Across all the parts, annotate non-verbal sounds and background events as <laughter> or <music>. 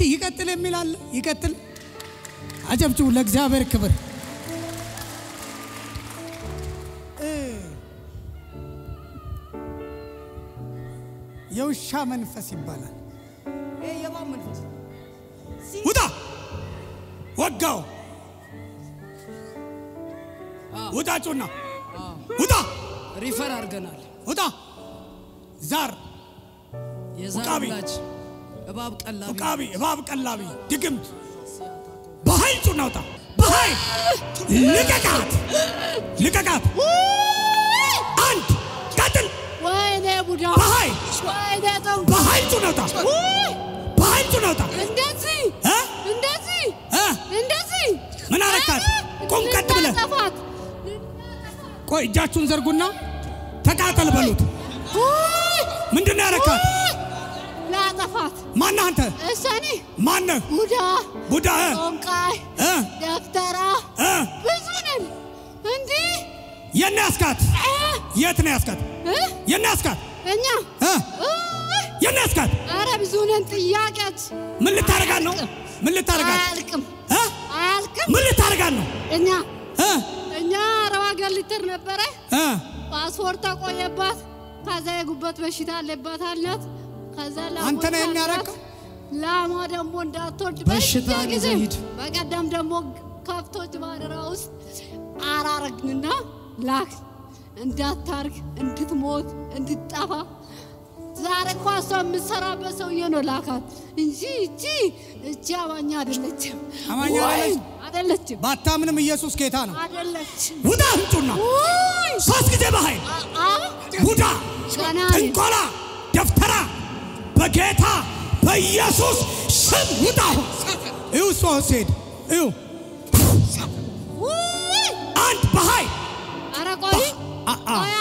እስቲ ይቀጥል የሚል አለ። ይቀጥል። አጨብጭቡ ለእግዚአብሔር ክብር። የውሻ መንፈስ ይባላል።? ውጣ! ወጋው! ውጣ! ጩና ውጣ! ሪፈር አድርገናል። ውጣ! ዛር፣ የዛር እባብ ቀላቢ ቃቢ፣ እባብ ቀላቢ፣ ድግምት በኃይል ጩና ውጣ! በኃይል ልቀቃት! ልቀቃት! አንድ ቀጥል! ወይኔ ቡዳ በኃይል በኃይል ጩና ውጣ! በኃይል ጩና ውጣ! እንደዚህ እ? እንደዚህ እ? እንደዚህ ምን አረካት? ቁም ቀጥ ብለህ ቆይ፣ እጃችሁን ዘርጉና ተቃጠል በሉት። ምንድን ነው ያረካት? ላጠፋት ማነህ አንተ? እሰኒ ማነህ? ቡዳ ቡዳ? ጦንቃይ እ? ደብተራ እ? ብዙ ነን እንዲህ የት ነው ያስካት? የት ነው ያስካት? እ? የት ነው ያስካት? እኛ? የት ነው ያስካት? አረ ብዙ ነን ጥያቄዎች ምን ልታረጋት ነው? ምን ልታረጋት? አያልቅም? አያልቅም ምን ልታረጋት ነው? እኛ እ? እኛ አረብ ሀገር ልትር ነበረ እ? ፓስፖርት ተቆየባት። ከዛ የጉበት በሽታ አለባት አልናት። አንተ አልናት። የሚያረከው? ላሟ ደግሞ እንዳትወልድ በሽታ ሂድ። በቀደም ደግሞ ከብቶች ባደራ ውስጥ አራረግንና ላክ እንዳታርግ፣ እንድትሞት፣ እንድትጠፋ። ዛሬ እኮ እሷ የምትሰራበት ሰውዬ ነው ላካት እንጂ እቺ እቺ አማኛ አይደለችም። አማኛ አይደለችም? ባታምንም ኢየሱስ ጌታ ነው። አይደለችም። ውጣ! ውይ ሶስት ጊዜ በኃይል ገና ጥንቆላ፣ በጌታ በኢየሱስ ስም ውጣ! እዩ እሷ ስትሄድ እዩ አንድ በኃይል ኧረ ቆይ ቆያ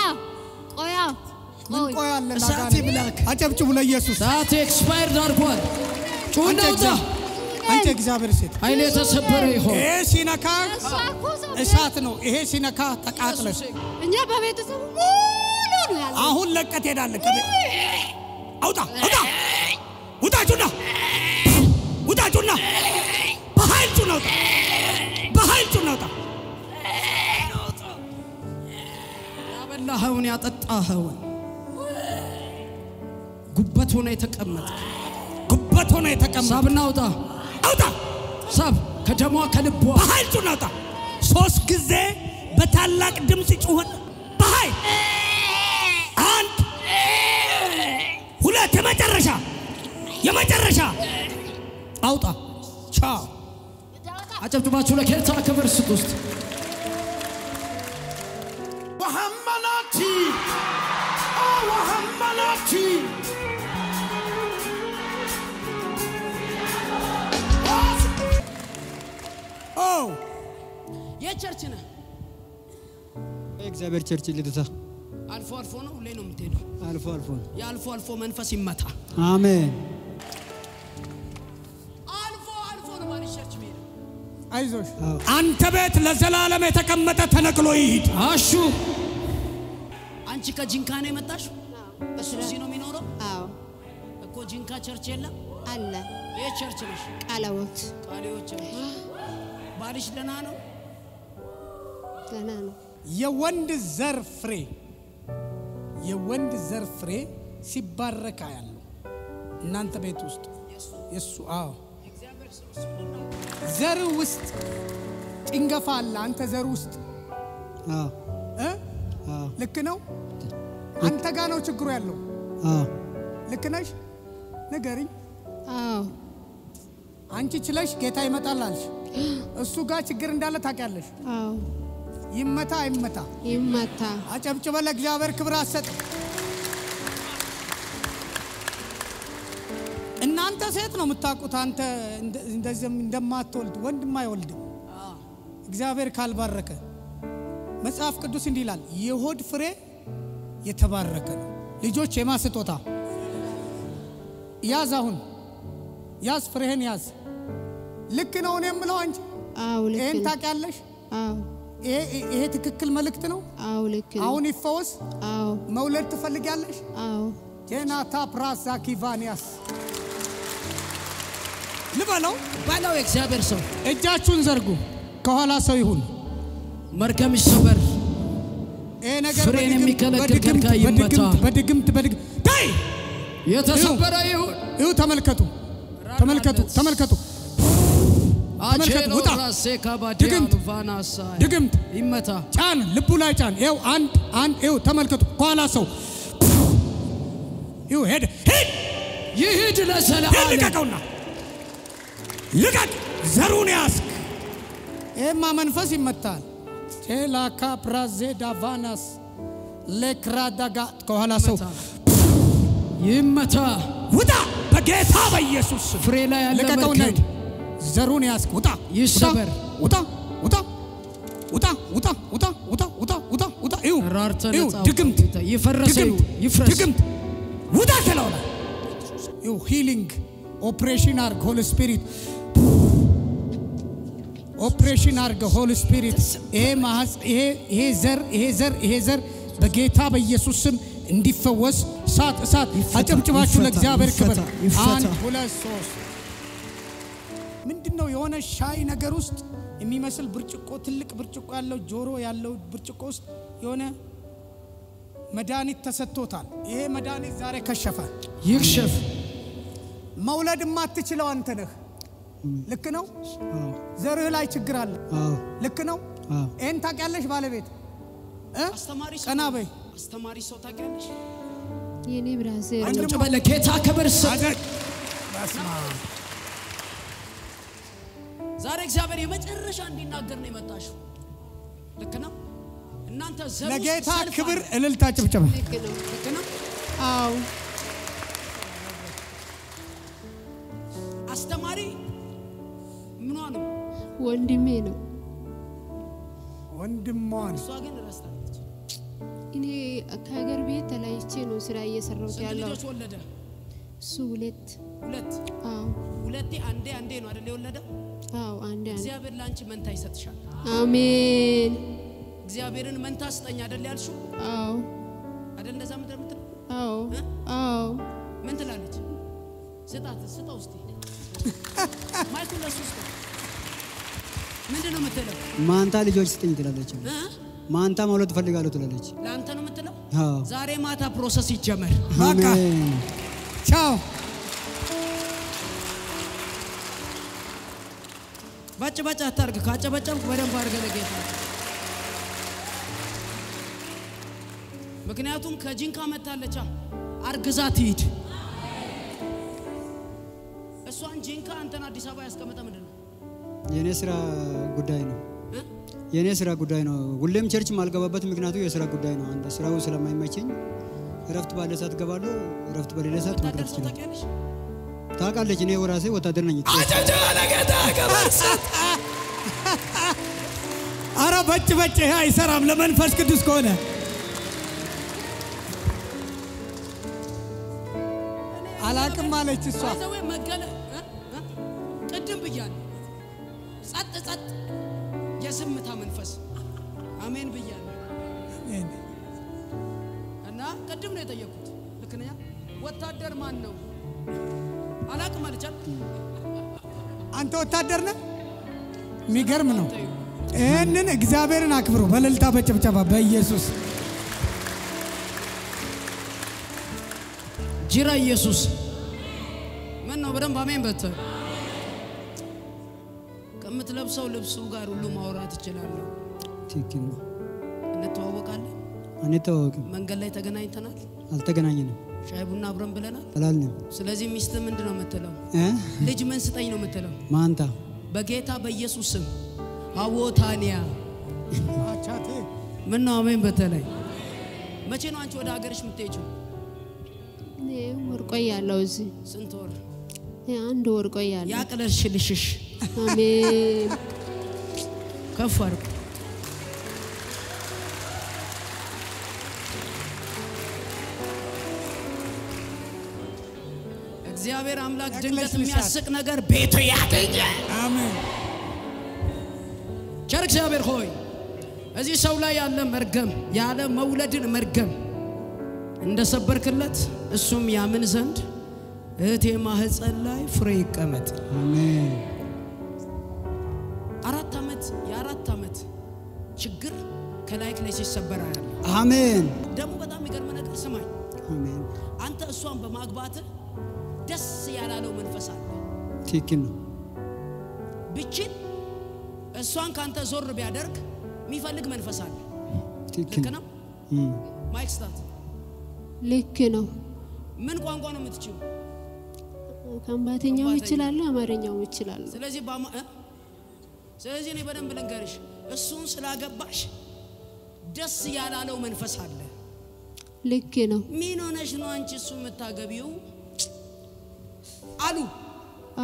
ቆያ ምን ቆይ አለ ላጋኔ? ይብላክ። አጨብጭቡ ለኢየሱስ። ሰዓት ኤክስፓየርድ አድርጓል። ጩና ውጣ። አንተ እግዚአብሔር ሴት ኃይል የተሰበረ ይሆን ይሄ ሲነካ እሳት ነው። ይሄ ሲነካ ተቃጥለሽ እኛ በቤተሰቡ ሙሉ ነው ያለ አሁን ለቀት ሄዳለህ። ከቤት አውጣ አውጣ ውጣ ጩና ውጣ ጩና በኃይል ጩና ውጣ በኃይል ጩና ውጣ ያበላኸውን ያጠጣኸውን ጉበት ሆነ የተቀመጠ ጉበት ሆነ የተቀመጠ ሳብና ውጣ አውጣ። ሳብ ከደሟ ከልቧ በኃይል ጩና ውጣ ሶስት ጊዜ በታላቅ ድምፅ ጩኸት። በኃይል ሁለት የመጨረሻ የመጨረሻ አውጣ ቻው አጨብጭባችሁ ለጌታ ክብር ስጥ ውስጥ Wahamalati. Oh, Wahamalati. ኦ የቸርች ነህ የእግዚአብሔር ቸርች ልደታ አልፎ አልፎ ነው ሁሌ ነው የምትሄደው። አልፎ አልፎ ነው። የአልፎ አልፎ መንፈስ ይመታ። አሜን። አልፎ አልፎ ነው ማለት ቸርች የሚሄደው። አይዞሽ። አንተ ቤት ለዘላለም የተቀመጠ ተነቅሎ ይሂድ። አሹ። አንቺ ከጂንካ ነው የመጣሽው እሱ እዚህ ነው የሚኖረው? አዎ። እኮ ጂንካ church የለም? አለ። ይህ church ነሽ? ቃለ ሕይወት church ባልሽ ደህና ነው? ገና ነው። የወንድ ዘር ፍሬ የወንድ ዘር ፍሬ ሲባረክ ያለው እናንተ ቤት ውስጥ የሱ አዎ ዘር ውስጥ ጭንገፋ አለ። አንተ ዘር ውስጥ አዎ እ? አዎ ልክ ነው። አንተ ጋ ነው ችግሩ ያለው። አዎ ልክ ነሽ። ንገሪኝ። አዎ አንቺ ችለሽ ጌታ ይመጣል አልሽ። <gasps> እሱ ጋር ችግር እንዳለ ታውቂያለሽ። ይመታ አይመታ፣ ይመታ አጨብጭበ ለእግዚአብሔር ክብር አሰጥ። እናንተ ሴት ነው የምታውቁት። አንተ እንደማትወልድ ወንድም አይወልድም እግዚአብሔር ካልባረከ። መጽሐፍ ቅዱስ እንዲህ ይላል፣ የሆድ ፍሬ የተባረከ ነው። ልጆች የማ ስጦታ ያዝ፣ አሁን ያዝ፣ ፍሬህን ያዝ። ልክ ነው እኔ የምለው አንቺ ነው ታውቂያለሽ። አዎ ይሄ- ትክክል መልእክት ነው። አዎ ልክ ነው አሁን ይፈወስ። አዎ መውለድ ትፈልጊያለሽ? አዎ ቴናታ ፕራዛ ኪቫኒያስ ልበለው። ባለው የእግዚአብሔር ሰው እጃችሁን ዘርጉ። ከኋላ ሰው ይሁን። መርገም ይሰበር። ይሄ ነገር ፍሬን የሚከለክል ከልካይ ይመታ። በድግምት በድግምት ታይ የተሰበረ ይሁን። ይሁ ተመልከቱ፣ ተመልከቱ፣ ተመልከቱ። ተመልከቱ፣ ውጣ። ድግምት፣ ድግምት ይመታ። ጫን፣ ልቡ ላይ ጫን። ይኸው አንድ አንድ፣ ይኸው ተመልከቱ። ከኋላ ሰው ይኸው ሄደ። ሂድ ይሂድ ሂድ፣ ለዘለዓለም። ልቀቀውና ልቀቅ። ዘሩን ያስክ ይህማ መንፈስ ይመታል። ቴላካ ፕራዜ ዳቫናስ ሌክራዳጋ ከኋላ ሰው ይመታ። ውጣ በጌታ በኢየሱስ ፍሬ ላይ ያለ ሂድ። ዘሩን ያስክ ውጣ! ይሰበር። ውጣ! ውጣ! ውጣ! ውጣ! ውጣ! ውጣ! ውጣ! ውጣ! ውጣ! ይሁ ራርተ ይሁ ነፃ ድግምት! አውጣ። ይፈረሰ ድግምት! ይሁን፣ ይፍረስ። ድግምት! ውጣ ከላውላ ይሁ ሂሊንግ! ኦፕሬሽን አርግ ሆል ስፒሪት! ኦፕሬሽን አርግ ሆል ስፒሪት! ይሄ ማህጽ ይሄ ይሄ ዘር ይሄ ዘር ይሄ ዘር በጌታ በኢየሱስ ስም እንዲፈወስ። እሳት እሳት! አጨብጭባችሁ ለእግዚአብሔር ክብር! አንድ ሁለት ሶስት ምንድን ነው የሆነ ሻይ ነገር ውስጥ የሚመስል ብርጭቆ ትልቅ ብርጭቆ ያለው ጆሮ ያለው ብርጭቆ ውስጥ የሆነ መድኃኒት ተሰጥቶታል። ይሄ መድኃኒት ዛሬ ከሸፈ። ይክሸፍ። መውለድ የማትችለው አንተ ነህ። ልክ ነው። ዘርህ ላይ ችግር አለ። ልክ ነው። ይህን ታውቂያለሽ ባለቤት ቀና በይ። አስተማሪ ሰው ታውቂያለሽ? የኔ ብራዘር ጌታ ክብር ስጥ። ዛሬ እግዚአብሔር የመጨረሻ እንዲናገር ነው የመጣሽው። ልክ ነው። እናንተ ለጌታ ክብር እልልታ ጭብጨባ። ልክ ነው። ልክ ነው። አዎ አስተማሪ ምኗ ነው? ወንድሜ ነው። ወንድሟን እሷ ግን ረስታለች። እኔ ከሀገር ቤት ተለያይቼ ነው ስራ እየሰራሁት ያለው። ልጆች ወለደ? እሱ ሁለት ሁለት። አዎ ሁለቴ አንዴ አንዴ ነው አይደል የወለደው? አዎ አንድ አንድ እግዚአብሔር ለአንቺ መንታ ይሰጥሻል። አሜን። እግዚአብሔርን መንታ ስጠኝ አይደል ያልሽው? አዎ አይደል እንደዛ ምድር የምትለው አዎ? አዎ ምን ትላለች? ስጣት ስጠው እስቲ <laughs> ማይኩን ለሱ ስጠው። ምንድን ነው የምትለው? ማንታ ልጆች ስጠኝ ትላለች።? ማንታ መውለድ እፈልጋለሁ ትላለች። ለአንተ ነው የምትለው? አዎ ዛሬ ማታ process ይጀመር። በቃ ቻው። በጭ በጭ አታርግ። ካጨበጨብክ በደንብ አድርገህ ለጌታ ምክንያቱም ከጂንካ መታለቻ አርግዛ ትሂድ። እሷን ጂንካ አንተን አዲስ አበባ ያስቀመጠ ምንድን ነው? የእኔ ስራ ጉዳይ ነው።? የእኔ ስራ ጉዳይ ነው። ሁሌም church ማልገባበት ምክንያቱ የስራ ጉዳይ ነው። አንድ ስራው ስለማይመቸኝ እረፍት ባለ ሰዓት ገባለሁ፣ እረፍት በሌለ ሰዓት መቅረት ይችላል።? ታውቃለች፣ እኔ ራሴ ወታደር ነኝ። አጨብጭበህ ለጌታ ክብር ስጥ። አረ በጭ በጭ ይሄ አይሰራም ለመንፈስ ቅዱስ ከሆነ አላቅም አለች እሷ።? ቅድም ብያለሁ። ጸጥ ጸጥ የዝምታ መንፈስ አሜን ብያለሁ። እና ቅድም ነው የጠየኩት። ልክ ነኝ? ወታደር ማን ነው? አላቅም አለቻል። አንተ ወታደር ነህ? የሚገርም ነው። ይህንን እግዚአብሔርን አክብሩ በእልልታ በጭብጨባ በኢየሱስ ጅራ ኢየሱስ ምን ነው? በደንብ አሜን በተ ከምትለብሰው ልብሱ ጋር ሁሉ ማውራት እችላለሁ። ትክክል ነው። እንተዋወቃለን። አንተዋወቅም፣ መንገድ ላይ ተገናኝተናል። አልተገናኘንም፣ ሻይ ቡና አብረን ብለናል። አላልንም። ስለዚህ ሚስት ምንድን ነው የምትለው? እ? ልጅ ምን ስጠኝ ነው የምትለው? ማንታ በጌታ በኢየሱስ ስም አዎታንያ አቻቴ ምን ነው አሜን። በተለይ መቼ ነው አንቺ ወደ ሀገርሽ የምትሄጂው? እኔ ወር ቆያለሁ እዚህ ስንት ወር? አንድ ወር ቆያለሁ። ያቅለሽልሽሽ አሜን ከፍ አድርጉ። እግዚአብሔር አምላክ ድንገት የሚያስቅ ነገር ቤቱ ያገኘ አሜን። ቸር እግዚአብሔር ሆይ እዚህ ሰው ላይ ያለ መርገም ያለ መውለድን መርገም እንደሰበርክለት እሱም ያምን ዘንድ እህቴ ማህፀን ላይ ፍሬ ይቀመጥ። አሜን። አራት ዓመት የአራት ዓመት ችግር ከላይክ ላይ ሲሰበር ያለ አሜን። ደግሞ በጣም የሚገርም ነገር ስማኝ፣ አሜን። አንተ እሷን በማግባት ደስ ያላለው መንፈስ አለ። ትክክል ነው ብችል እሷን ካንተ ዞር ቢያደርግ የሚፈልግ መንፈስ አለ። ልክ ነው። እም። ማይክ ስታት ልክ ነው። ምን ቋንቋ ነው የምትችው? ከምባተኛው እችላለሁ፣ አማርኛው እችላለሁ። ስለዚህ? ስለዚህ እኔ በደንብ ልንገርሽ፣ እሱን ስላገባሽ ደስ ያላለው መንፈስ አለ። ልክ ነው። ምን ሆነሽ ነው አንቺ እሱ የምታገቢው አሉ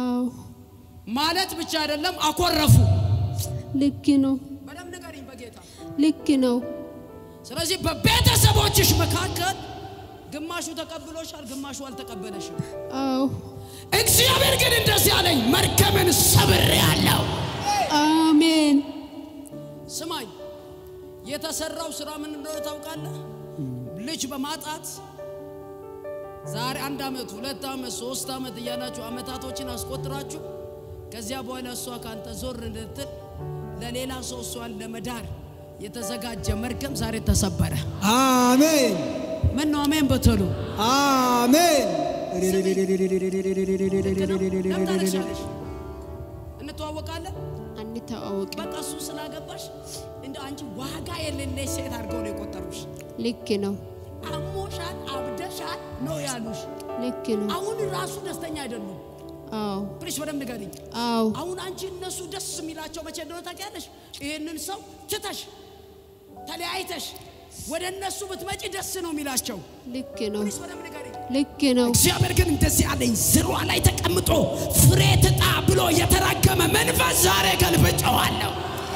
አዎ ማለት ብቻ አይደለም፣ አኮረፉ። ልክ ነው። በደንብ ንገሪኝ በጌታ ልክ ነው። ስለዚህ በቤተሰቦችሽ መካከል ግማሹ ተቀብሎሻል፣ ግማሹ አልተቀበለሽም። አዎ እግዚአብሔር ግን እንደዚህ አለኝ፣ መርከምን ሰብሬአለሁ። አሜን። ስማኝ፣ የተሰራው ስራ ምን እንደሆነ ታውቃለህ? ልጅ በማጣት ዛሬ አንድ አመት፣ ሁለት አመት፣ ሶስት አመት እያላችሁ አመታቶችን አስቆጥራችሁ ከዚያ በኋላ እሷ ካንተ ዞር እንድትል ለሌላ ሰው እሷን ለመዳር የተዘጋጀ መርገም ዛሬ ተሰበረ። አሜን ምን ነው አሜን በተሉ። አሜን? እንተዋወቃለን። አንተዋወቅም። በቃ እሱ ስላገባሽ እንደ አንቺ ዋጋ የሌለሽ ሴት አድርገው ነው የቆጠሩሽ። ልክ ነው። አሞሻል፣ አብደሻል ነው ያሉሽ። ልክ ነው። አሁን ራሱ ደስተኛ አይደሉም። አዎ please በደንብ ንገሪኝ። አዎ አሁን አንቺ እነሱ ደስ የሚላቸው መቼ እንደሆነ ታውቂያለሽ? ይህንን ሰው ትተሽ ተለያይተሽ ወደ እነሱ ብትመጪ ደስ ነው የሚላቸው። ልክ ነው። please በደንብ ንገሪኝ። ልክ ነው። እግዚአብሔር ግን እንደዚህ አለኝ፣ ዝሯ ላይ ተቀምጦ ፍሬ ትጣ ብሎ የተራገመ መንፈስ ዛሬ ገልብጨዋለሁ።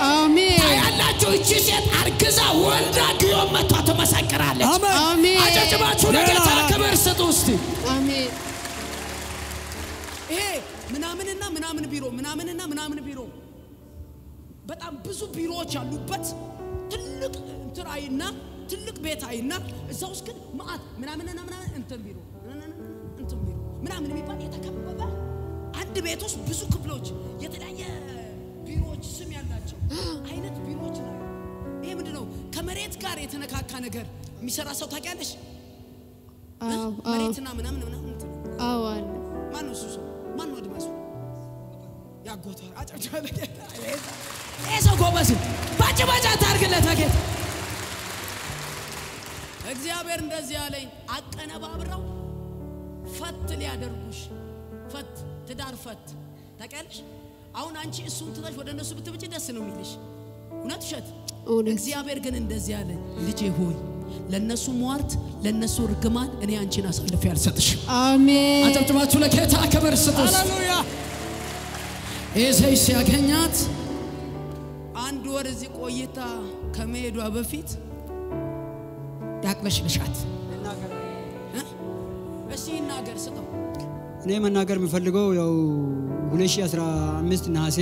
አሜን ያላችሁ እቺ ሴት አርግዛ ወልዳ ግዮን መቷ ትመሰክራለች። አሜን አጨብጭባችሁ ይሄ ምናምንና ምናምን ቢሮ ምናምንና ምናምን ቢሮ በጣም ብዙ ቢሮዎች ያሉበት ትልቅ እንትን አይና ትልቅ ቤት አይና እዛ ውስጥ ግን መዓት ምናምንና ምናምን እንትን ቢሮ እንትን ቢሮ ምናምን የሚባል የተከበበ አንድ ቤት ውስጥ ብዙ ክፍሎች የተለያየ ቢሮዎች ስም ያላቸው አይነት ቢሮዎች ነው። ይሄ ምንድን ነው? ከመሬት ጋር የተነካካ ነገር የሚሰራ ሰው ታውቂያለሽ? መሬትና ምናምን ምናምን አዎ አለ ማን ነው እሱ ሰው? ማን ነው አድማሱ? ያጎቷል። አጨብጭባ ለጌታ። ሰው ጎበዝ ባጭባጫ ታርግለት ጌታ። እግዚአብሔር እንደዚህ ያለኝ አቀነባብረው ፈት ሊያደርጉሽ ፈት ትዳር ፈት ታውቂያለሽ። አሁን አንቺ እሱን ትተሽ ወደ እነሱ ብትብጭ ደስ ነው የሚልሽ። እውነት ውሸት? እግዚአብሔር ግን እንደዚህ ያለ ልጄ ሆይ ለእነሱ ሟርት ለእነሱ ርግማን እኔ አንቺን አሳልፌ አልሰጥሽም። አሜን አጨብጭባችሁ ለጌታ ክብር ስጡ። ሃሌሉያ ሰው ሲያገኛት አንድ ወር እዚህ ቆይታ ከመሄዷ በፊት ያቅለሽልሻት እ? እስቲ ይናገር ስጠው። እኔ መናገር የምፈልገው ያው 2015 ነሐሴ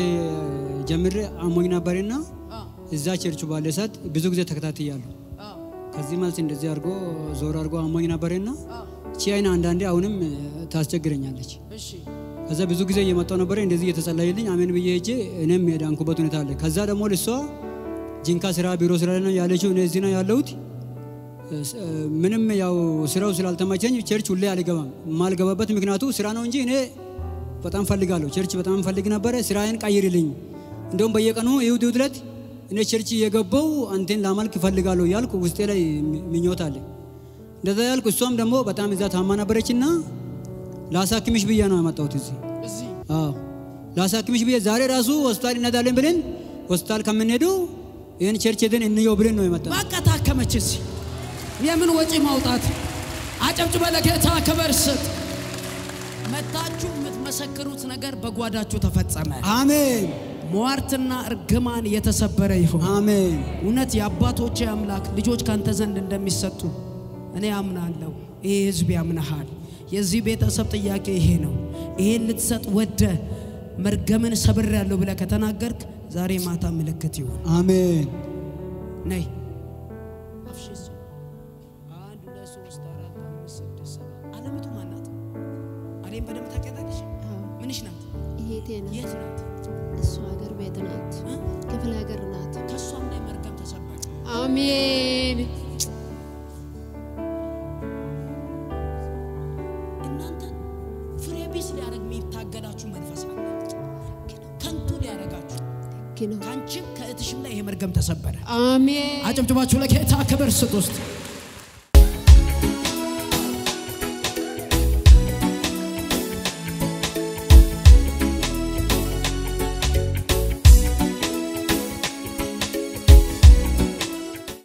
ጀምሬ አሞኝ ነበርና አ፣ እዛ ቸርቹ ባለ ሰዓት ብዙ ጊዜ ተከታትያለሁ። ከዚህ መልስ እንደዚህ አድርጎ ዞር አድርጎ አሞኝ ነበርና አ፣ ቺ አይን አንዳንዴ አሁንም ታስቸግረኛለች። ከዛ ብዙ ጊዜ እየመጣው ነበረ እንደዚህ እየተጸለየልኝ አሜን ብዬ ሄጄ እኔም የዳንኩበት ሁኔታ አለ። ከዛ ደግሞ እሷ ጂንካ ስራ ቢሮ ስራ ነው ያለችው፣ እኔ እዚህ ነው ያለሁት። ምንም ያው ስራው ስላልተመቸኝ church ሁሌ አልገባም። የማልገባበት ምክንያቱ ስራ ነው እንጂ እኔ በጣም ፈልጋለሁ። church በጣም ፈልግ ነበረ። ስራዬን ቀይርልኝ፣ እንደውም በየቀኑ ይሁድ ይሁድ ዕለት እኔ church እየገባው አንተን ላመልክ እፈልጋለሁ ያልኩ ውስጤ ላይ ምኞት አለ። እንደዛ ያልኩ እሷም ደግሞ በጣም እዛ ታማ ነበረችና ላሳክምሽ ብዬ ነው ያመጣሁት እዚህ አዎ ላሳክምሽ ብዬ ዛሬ ራሱ ሆስፒታል እንሄዳለን ብለን ሆስፒታል ከምንሄድ ይህን church ሄደን እንየው ብለን ነው የመጣ በቃ ታከመች። እዚህ የምን ወጪ ማውጣት? አጨብጭበህ ለጌታ ክብር ስጥ። መታችሁ የምትመሰክሩት ነገር በጓዳችሁ ተፈጸመ። አሜን ሟርትና እርግማን የተሰበረ ይሁን። አሜን። እውነት የአባቶች አምላክ ልጆች ካንተ ዘንድ እንደሚሰጡ እኔ አምናለሁ። ይሄ ህዝብ ያምናሃል። የዚህ ቤተሰብ ጥያቄ ይሄ ነው። ይሄን ልትሰጥ ወደ መርገምን ሰብር ያለው ብለ ከተናገርክ ዛሬ ማታ ምልክት ይሁን። አሜን። ነይ ምንሽ ናት? የት ናት? አሜን እናንተ ፍሬ ቢስ ሊያደርግ የሚታገዳችሁ መንፈስ አለ። ከንቱ ሊያደርጋችሁ ከአንቺም ከእህትሽም ላይ ይሄ መርገም ተሰበረ። አሜን አጨብጭባችሁ ለጌታ ክብር ስጥ ውስጥ